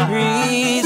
It's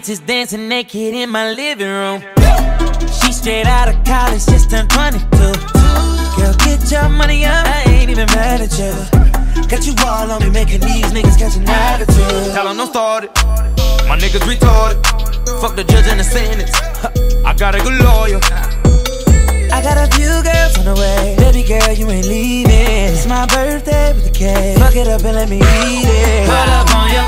Bitches dancing naked in my living room. She straight out of college, just turned 22. Girl, get your money up, I ain't even mad at you. Got you all on me, making these niggas catch an attitude. Tell 'em don't start it. My niggas retarded. Fuck the judge and the sentence. I got a good lawyer. I got a few girls on the way. Baby girl, you ain't leaving. It's my birthday with the cake. Fuck it up and let me eat it. Pull up on your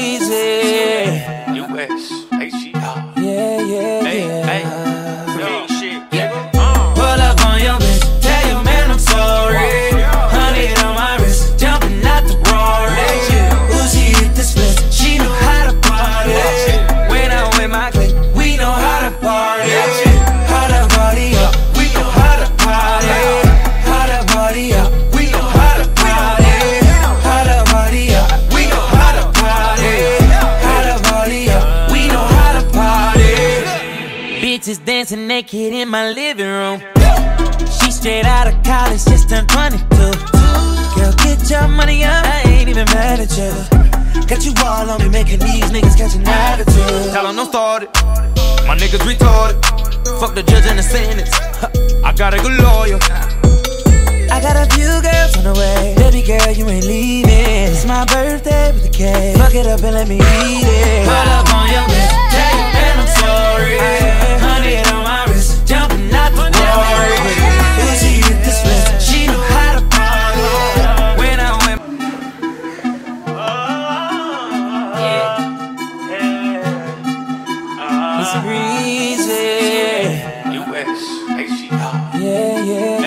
breezy. US, dancing naked in my living room. She straight out of college, just turned 22. Girl, get your money up, I ain't even mad at you. Got you all on me, making these niggas catch an attitude. Tell 'em don't start it. My niggas retarded. Fuck the judge and the sentence. I got a good lawyer. I got a few girls on the way. Baby girl, you ain't leaving. It's my birthday with the cake. Fuck it up and let me eat it. Pull up on your bitch, man I'm sorry. Yeah, yeah,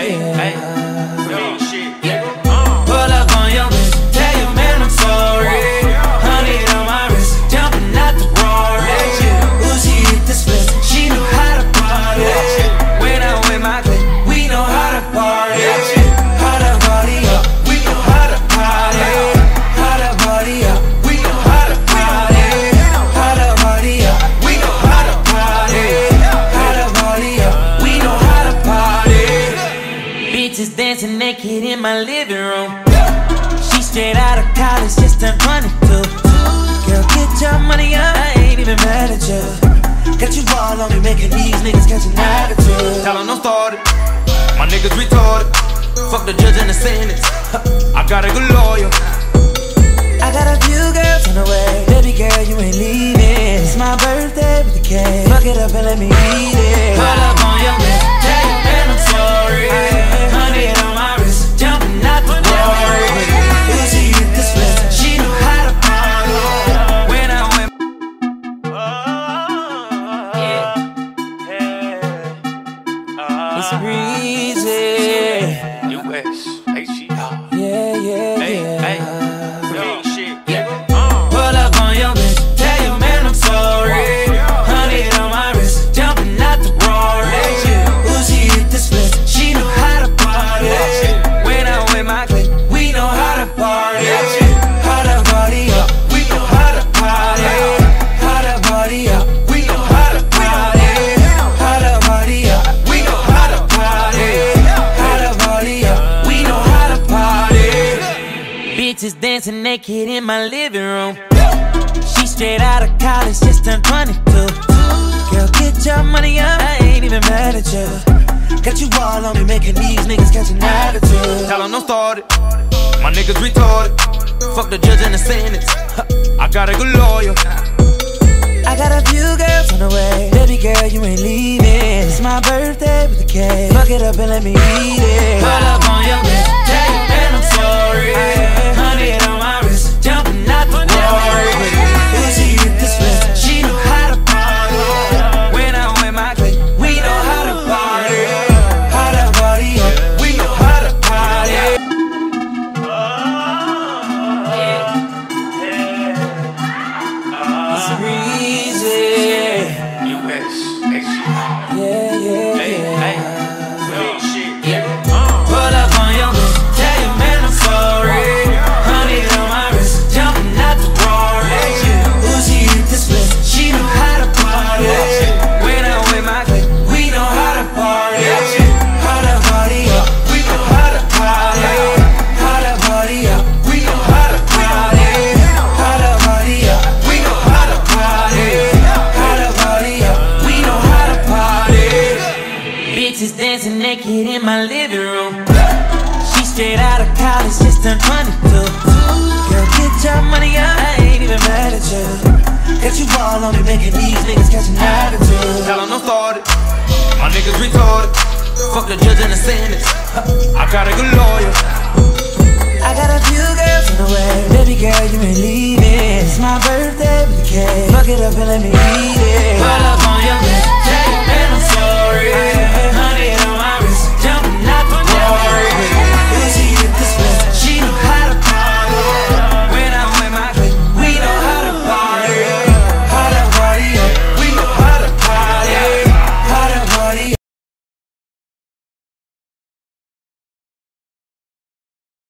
Bitches dancing naked in my living room. She straight out of college, just turned 22. Girl, get your money up, I ain't even mad at you. Got you all on me, making these niggas catch an attitude. Tell 'em don't start it. My niggas retarded. Fuck the judge and the sentence. I got a good lawyer. I got a few girls on the way. Baby girl, you ain't leaving. It's my birthday with the cake. Fuck it up and let me eat it. Bitches dancing naked in my living room. She straight out of college, just turned 22. Girl, get your money up, I ain't even mad at you. Got you all on me, making these niggas catch an attitude. Tell 'em don't start it. My niggas retarded. Fuck the judge and the sentence. I got a good lawyer. I got a few girls on the way. Baby girl, you ain't leaving. It's my birthday with the cake. Fuck it up and let me eat it. Pull up in my living room. She straight out of college, just turned 22. Girl, get your money up, I ain't even mad at you. Got you all on me, making these niggas catch an attitude. Tell 'em don't start it. My niggas retarded. Fuck the judge and the sentence. I got a good lawyer. I got a few girls on the way. Baby girl, you ain't leaving. It's my birthday with the cake. Fuck it up and let me eat it.